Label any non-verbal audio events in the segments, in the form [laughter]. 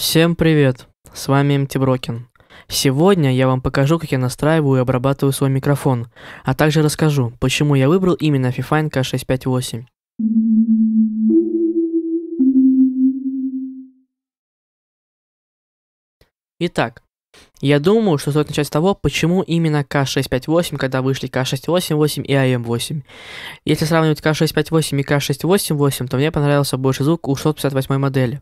Всем привет, с вами МТ Брокин. Сегодня я вам покажу, как я настраиваю и обрабатываю свой микрофон, а также расскажу, почему я выбрал именно Fifine K658. Итак, я думаю, что стоит начать с того, почему именно K658, когда вышли K688 и AM8. Если сравнивать K658 и K688, то мне понравился больше звук у 658 модели.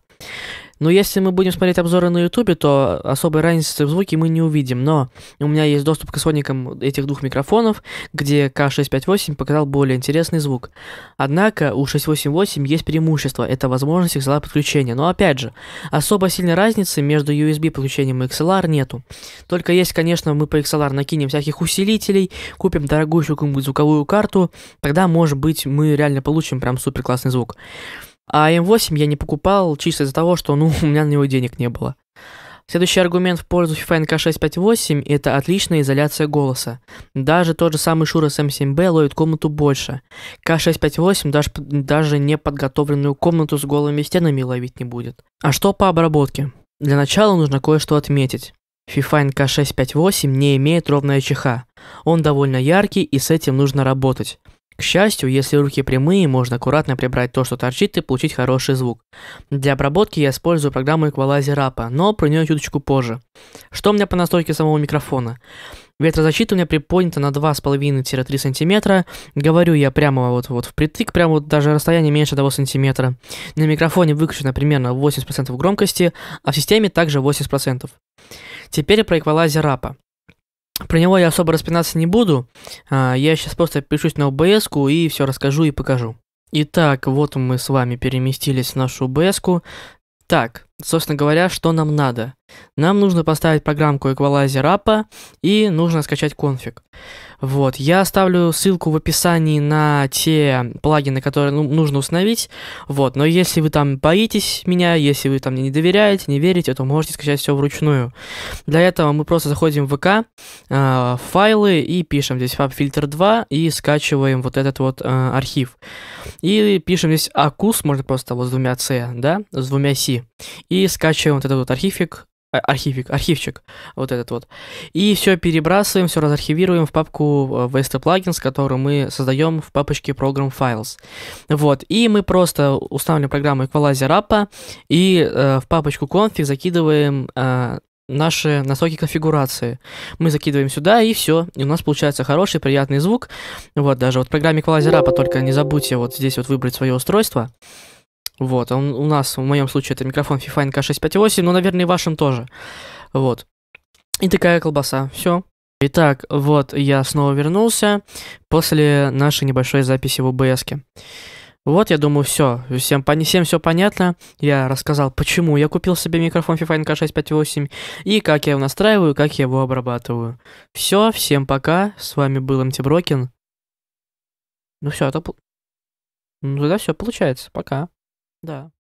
Но если мы будем смотреть обзоры на ютубе, то особой разницы в звуке мы не увидим. Но у меня есть доступ к исходникам этих двух микрофонов, где K658 показал более интересный звук. Однако у 688 есть преимущество, это возможность XLR подключения. Но опять же, особо сильной разницы между USB подключением и XLR нету. Только есть, конечно, мы по XLR накинем всяких усилителей, купим дорогую какую-нибудь звуковую карту, тогда, может быть, мы реально получим прям супер классный звук. А М8 я не покупал чисто из-за того, что, ну, [laughs] у меня на него денег не было. Следующий аргумент в пользу FIFA NK658 – это отличная изоляция голоса. Даже тот же самый Shure SM7B ловит комнату больше. K658 даже, даже неподготовленную комнату с голыми стенами ловить не будет. А что по обработке? Для начала нужно кое-что отметить. Fifine K658 не имеет ровная ЧХ. Он довольно яркий и с этим нужно работать. К счастью, если руки прямые, можно аккуратно прибрать то, что торчит, и получить хороший звук. Для обработки я использую программу Equalizer Rapa, но про нее чуточку позже. Что у меня по настройке самого микрофона? Ветрозащита у меня приподнята на 2,5-3 см. Говорю я прямо вот, вот впритык, прямо вот даже расстояние меньше 1 см. На микрофоне выключено примерно 80% громкости, а в системе также 80%. Теперь про эквалайзер рапа. Про него я особо распинаться не буду. А, я сейчас просто пишусь на OBS и все расскажу и покажу. Итак, вот мы с вами переместились в нашу OBS. -ку. Так, собственно говоря, что нам надо? Нам нужно поставить программку Equalizer App и нужно скачать конфиг. Вот, я оставлю ссылку в описании на те плагины, которые ну, нужно установить. Вот, но если вы там боитесь меня, если вы там мне не доверяете, не верите, то можете скачать все вручную. Для этого мы просто заходим в ВК, э, файлы и пишем здесь FabFilter 2 и скачиваем вот этот вот э, архив. И пишем здесь акус, можно просто вот с двумя C, да, с двумя C. И скачиваем вот этот вот архивик а, архивик, [laughs] архивчик, вот этот вот. И все перебрасываем, все разархивируем в папку VST э, Plugins, которую мы создаем в папочке Program Files. Вот, и мы просто устанавливаем программу Equalizer App и э, в папочку config закидываем э, наши настройки конфигурации. Мы закидываем сюда, и все. И у нас получается хороший, приятный звук. Вот, даже вот в программе Equalizer App, только не забудьте вот здесь вот выбрать свое устройство. Вот, он у нас, в моем случае, это микрофон FIFA NK658, но, наверное, и вашим тоже. Вот. И такая колбаса. Все. Итак, вот я снова вернулся после нашей небольшой записи в OBS. -ке. Вот, я думаю, все. Всем, всем все понятно. Я рассказал, почему я купил себе микрофон FIFA NK658 и как я его настраиваю, как я его обрабатываю. Все, всем пока. С вами был МТ Брокин. Ну все, это... Ну да, все получается. Пока. Да.